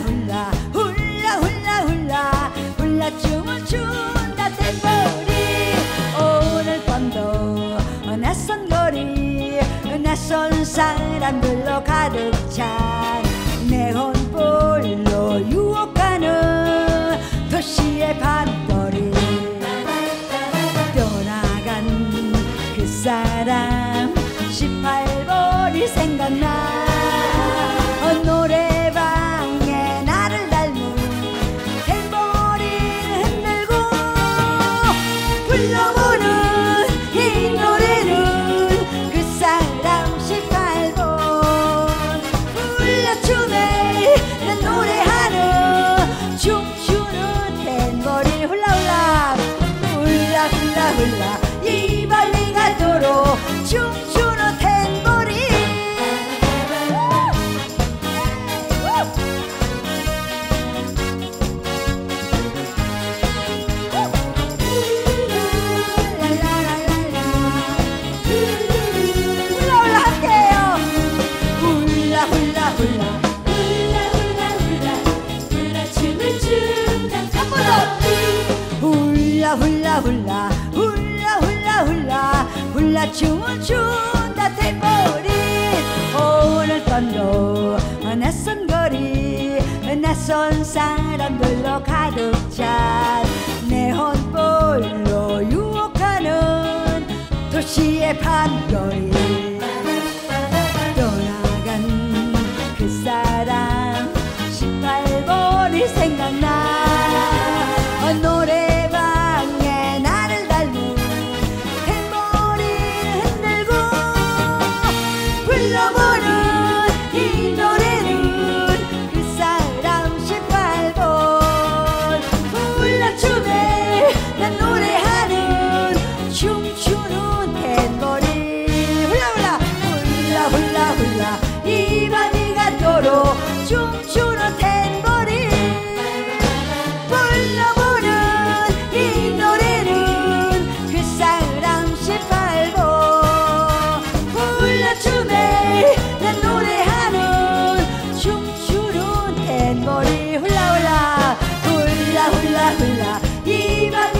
훌라 훌라 훌라 훌라 훌라 훌라 춤을 춘다 댄거리. 오늘 밤도 낯선 거리 낯선 사람들로 가득 찬내 혼볼로 유혹하는 도시의 밤거리. 떠나간 그 사람 18번이 생각나. 훌라 훌라 훌라 훌라 훌라. 훌라 춤을 춘다 태보리. 오늘밤도 낯선 거리 낯선 사람들로 가득 찬내 혼볼로 유혹하는 도시의 밤거리 떠나간 그 사람 18번이 생각나 sola y va